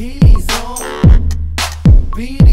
He's on, beanies.